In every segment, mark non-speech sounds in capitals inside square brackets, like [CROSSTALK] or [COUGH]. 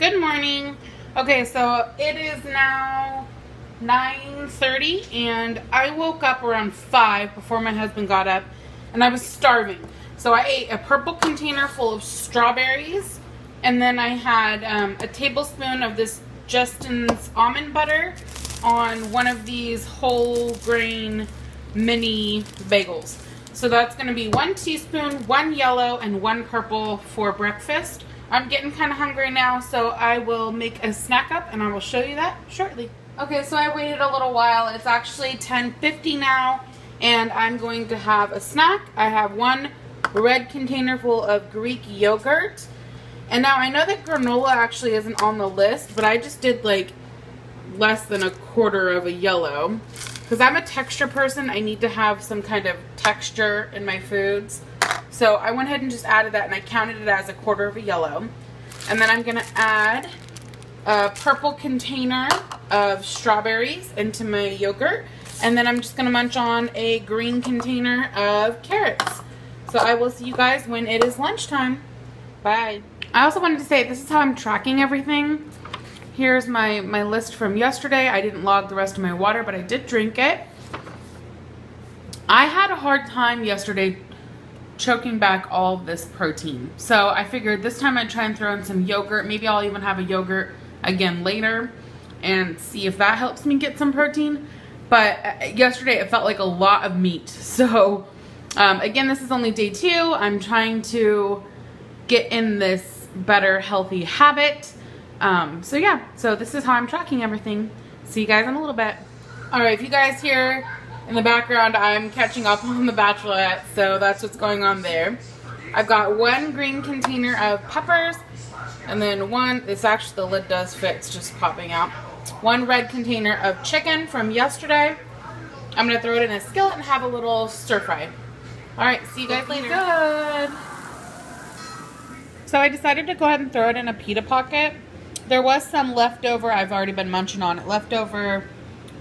Good morning. Okay, so it is now 9.30 and I woke up around 5 before my husband got up and I was starving. So I ate a purple container full of strawberries and then I had um, a tablespoon of this Justin's almond butter on one of these whole grain mini bagels. So that's going to be one teaspoon, one yellow, and one purple for breakfast. I'm getting kind of hungry now, so I will make a snack up and I will show you that shortly. Okay, so I waited a little while. It's actually 10.50 now, and I'm going to have a snack. I have one red container full of Greek yogurt. And now I know that granola actually isn't on the list, but I just did like less than a quarter of a yellow. Because I'm a texture person, I need to have some kind of texture in my foods. So I went ahead and just added that and I counted it as a quarter of a yellow. And then I'm going to add a purple container of strawberries into my yogurt. And then I'm just going to munch on a green container of carrots. So I will see you guys when it is lunchtime. Bye. I also wanted to say this is how I'm tracking everything. Here's my, my list from yesterday. I didn't log the rest of my water, but I did drink it. I had a hard time yesterday choking back all this protein. So I figured this time I'd try and throw in some yogurt. Maybe I'll even have a yogurt again later and see if that helps me get some protein. But uh, yesterday it felt like a lot of meat. [LAUGHS] So um, again, this is only day two. I'm trying to get in this better healthy habit. Um, so yeah, so this is how I'm tracking everything. See you guys in a little bit. All right, if you guys hear in the background, I'm catching up on The Bachelorette, so that's what's going on there. I've got one green container of peppers, and then one, it's actually, the lid does fit, it's just popping out. One red container of chicken from yesterday. I'm gonna throw it in a skillet and have a little stir fry. All right, see you guys later. Good. So I decided to go ahead and throw it in a pita pocket. There was some leftover, I've already been munching on it, leftover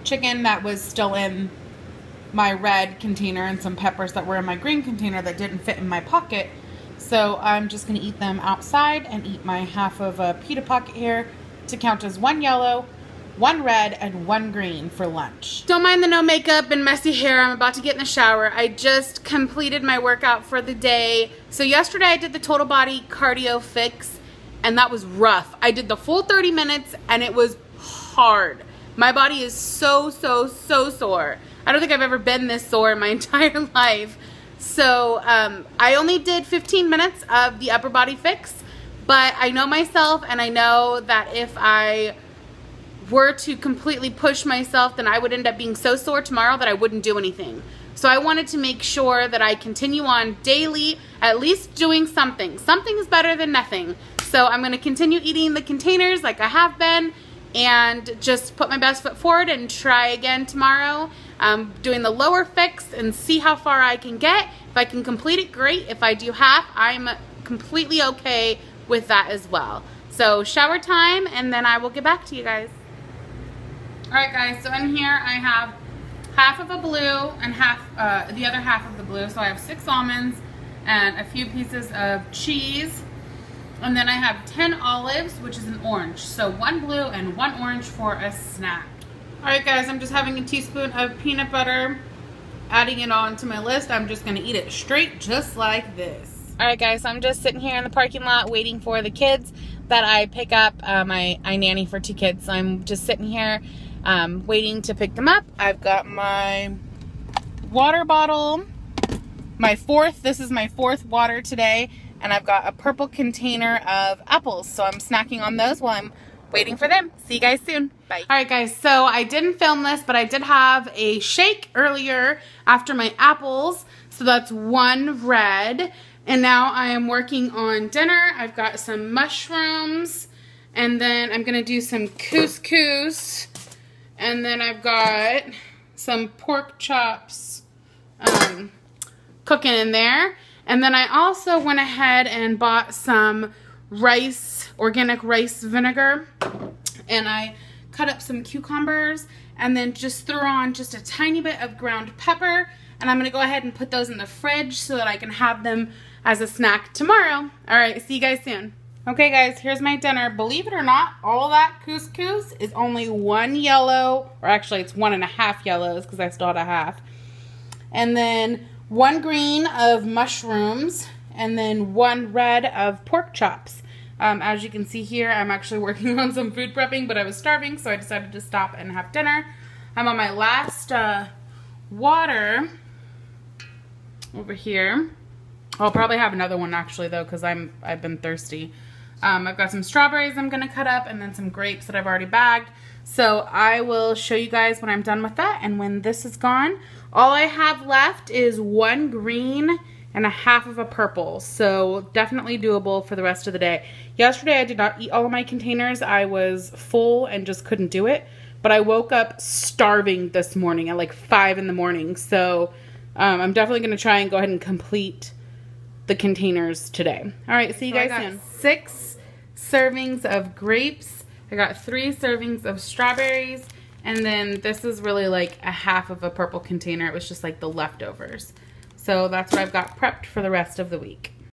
chicken that was still in my red container and some peppers that were in my green container that didn't fit in my pocket. So I'm just going to eat them outside and eat my half of a pita pocket here to count as one yellow, one red, and one green for lunch. Don't mind the no makeup and messy hair. I'm about to get in the shower. I just completed my workout for the day. So yesterday I did the total body cardio fix and that was rough. I did the full 30 minutes and it was hard. My body is so, so, so sore. I don't think I've ever been this sore in my [LAUGHS] entire life. So um, I only did 15 minutes of the upper body fix, but I know myself and I know that if I were to completely push myself, then I would end up being so sore tomorrow that I wouldn't do anything. So I wanted to make sure that I continue on daily, at least doing something. Something is better than nothing. So I'm going to continue eating the containers like I have been and just put my best foot forward and try again tomorrow. Um, doing the lower fix and see how far I can get. If I can complete it, great. If I do half, I'm completely okay with that as well. So shower time and then I will get back to you guys. Alright guys, so in here I have half of a blue and half uh, the other half of the blue. So I have six almonds and a few pieces of cheese. And then I have 10 olives, which is an orange. So one blue and one orange for a snack. Alright guys, I'm just having a teaspoon of peanut butter, adding it on to my list. I'm just going to eat it straight just like this. Alright guys, so I'm just sitting here in the parking lot waiting for the kids that I pick up. Um, I, I nanny for two kids, so I'm just sitting here um, waiting to pick them up. I've got my water bottle, my fourth, this is my fourth water today, and I've got a purple container of apples, so I'm snacking on those while I'm waiting for them. See you guys soon. Bye. All right, guys, so I didn't film this, but I did have a shake earlier after my apples. So that's one red. And now I am working on dinner. I've got some mushrooms, and then I'm gonna do some couscous. And then I've got some pork chops um, cooking in there. And then I also went ahead and bought some rice, organic rice vinegar. And I cut up some cucumbers and then just threw on just a tiny bit of ground pepper. And I'm to go ahead and put those in the fridge so that I can have them as a snack tomorrow. All right, see you guys soon. Okay, guys, here's my dinner. Believe it or not, all that couscous is only one yellow, or actually it's one and a half yellows because I still had a half. And then one green of mushrooms, and then one red of pork chops. Um, as you can see here, I'm actually [LAUGHS] working on some food prepping, but I was starving, so I decided to stop and have dinner. I'm on my last uh, water over here. I'll probably have another one actually though, because I'm I've been thirsty. Um, I've got some strawberries I'm going to cut up and then some grapes that I've already bagged. So I will show you guys when I'm done with that and when this is gone. All I have left is one green and a half of a purple. So definitely doable for the rest of the day. Yesterday I did not eat all of my containers. I was full and just couldn't do it. But I woke up starving this morning at like 5 in the morning. So um, I'm definitely going to try and go ahead and complete the containers today. All right, see you so guys soon. Six servings of grapes. I got three servings of strawberries. And then this is really like a half of a purple container. It was just like the leftovers. So that's what I've got prepped for the rest of the week.